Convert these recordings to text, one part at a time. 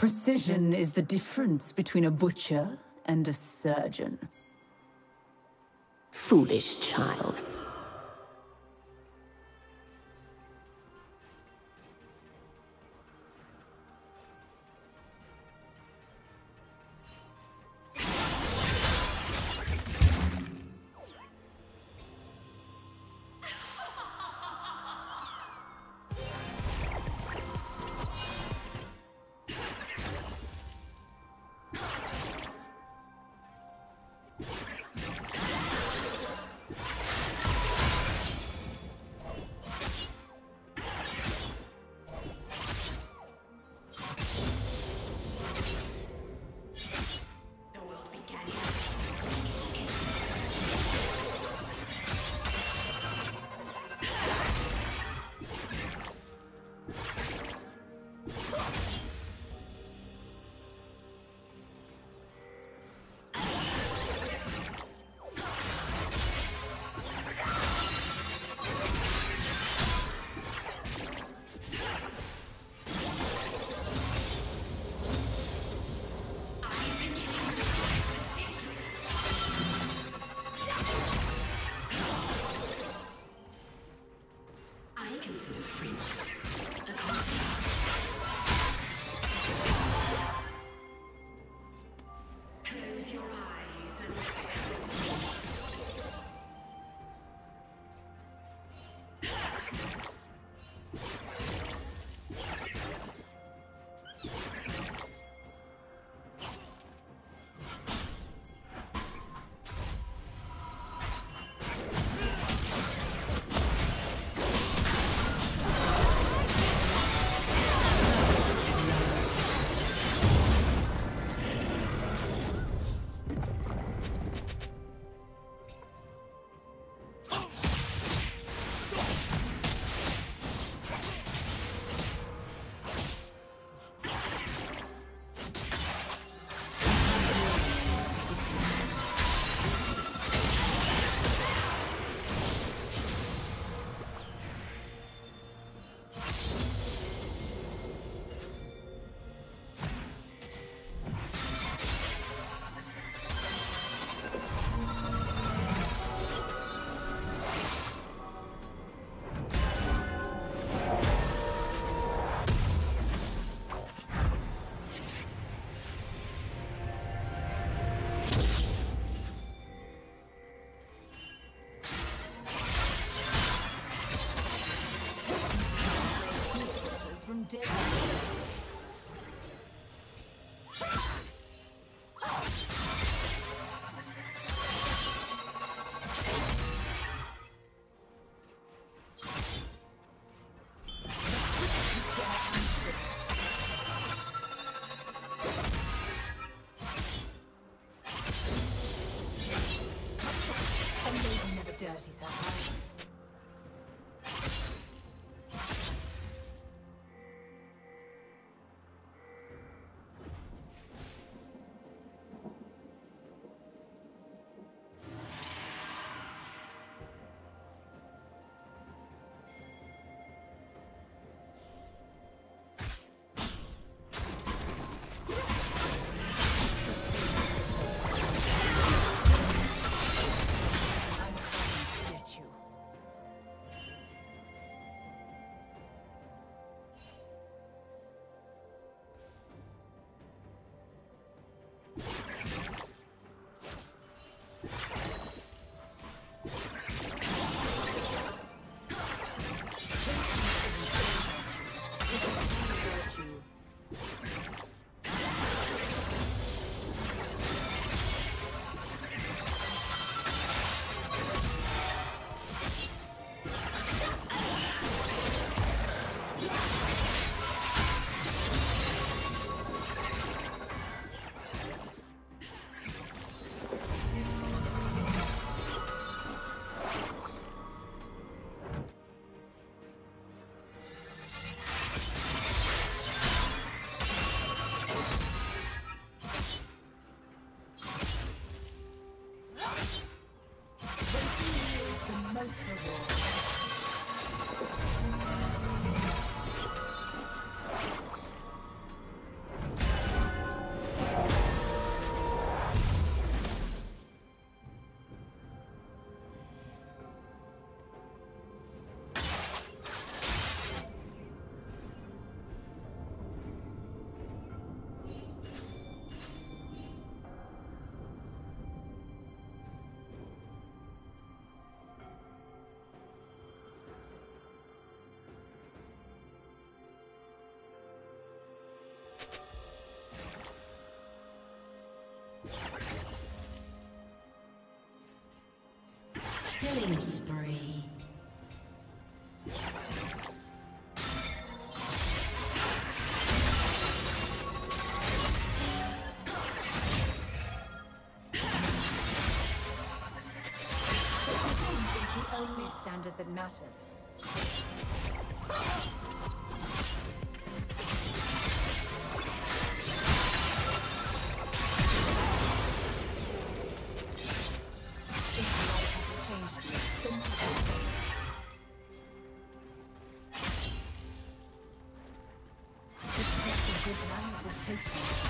Precision is the difference between a butcher and a surgeon. Foolish child. Unstoppable. Killing spree. the only standard that matters. Give life of hatred.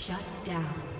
Shut down.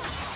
Thank you.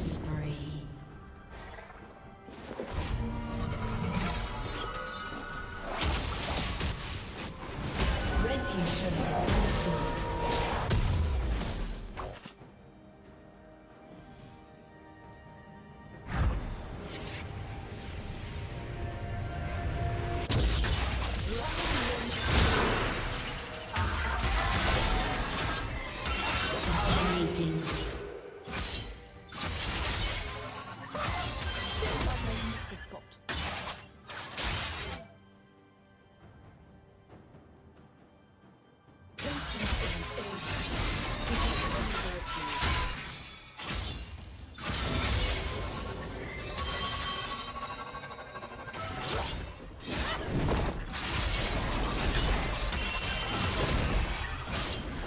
spree.